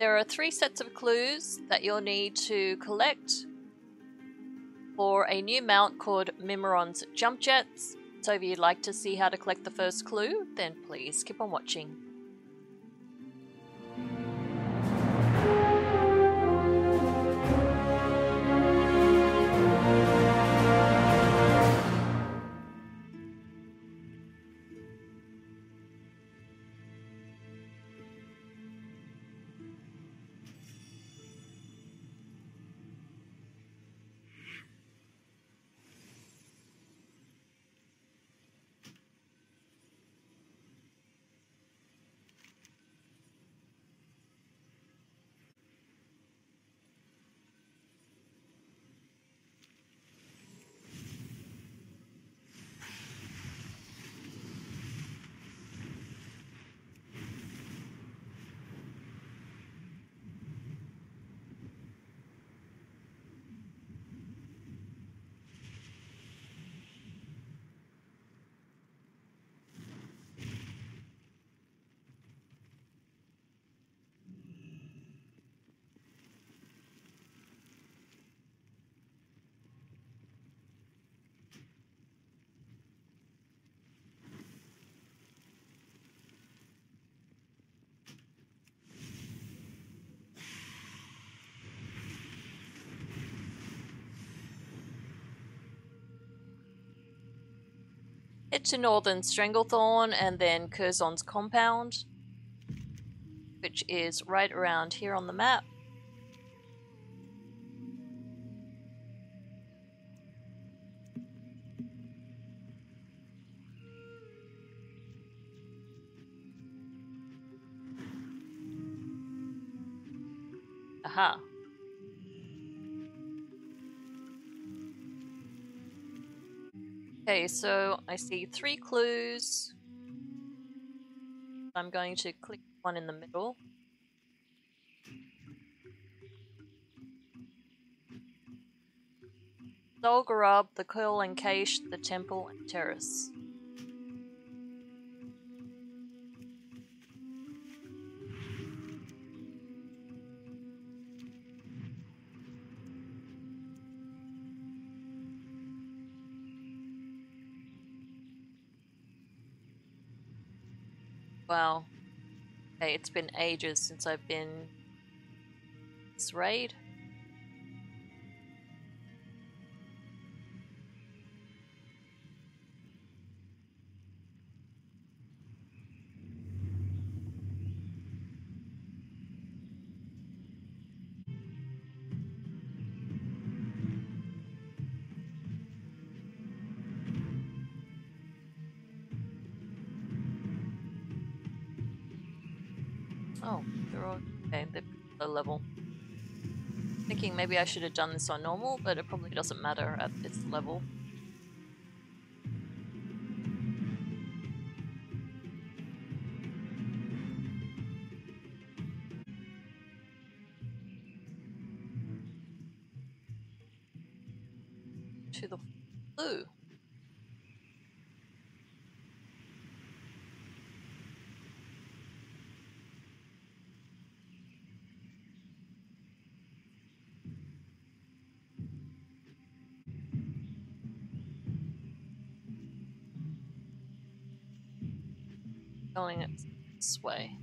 There are three sets of clues that you'll need to collect for a new mount called Mimiron's Jumpjets. So if you'd like to see how to collect the first clue, then please keep on watching. Head to Northern Stranglethorn and then Kurzen's compound, which is right around here on the map. Aha. Okay, so I see three clues. I'm going to click one in the middle. Zul'Gurub, the Coil and Cache, the Temple, and Terrace. Wow. Okay, it's been ages since I've been this raid. Oh, they're all okay. They're low level. Thinking maybe I should have done this on normal, but it probably doesn't matter at this level. To the blue. Going it this way.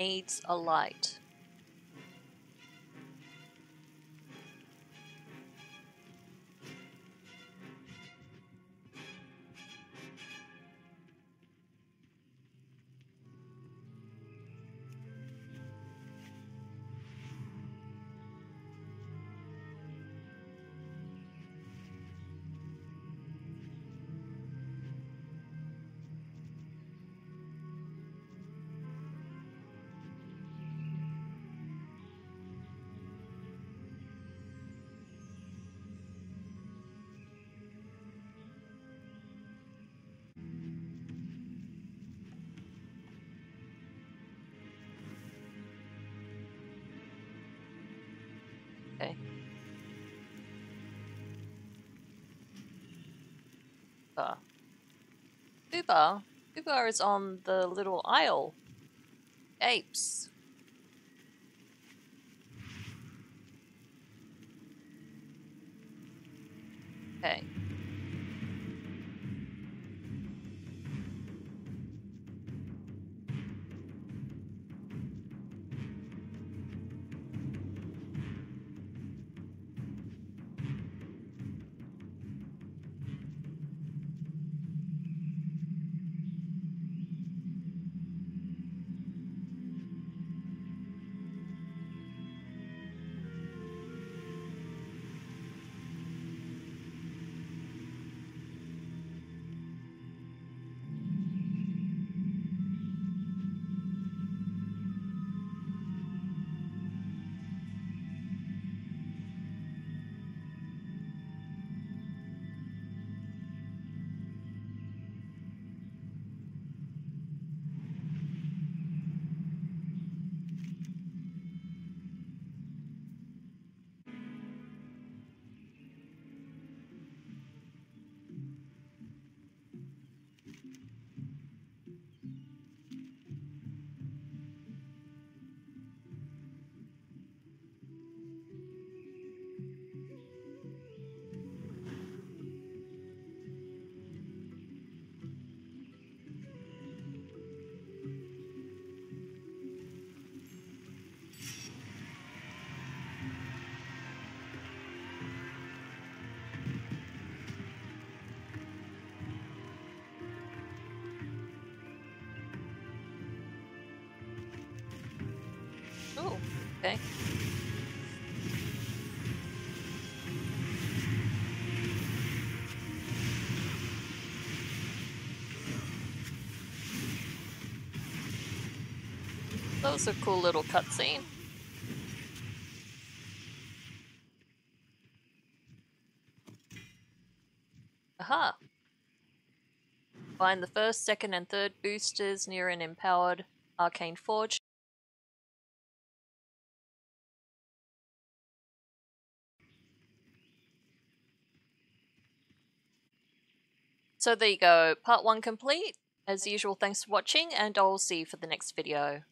Needs a light. Uh. Uber. Uber is on the little isle. Apes. Okay. Okay. That was a cool little cutscene. Aha! Find the first, second, and third boosters near an empowered arcane forge. So there you go, part one complete. As usual, thanks for watching, and I'll see you for the next video.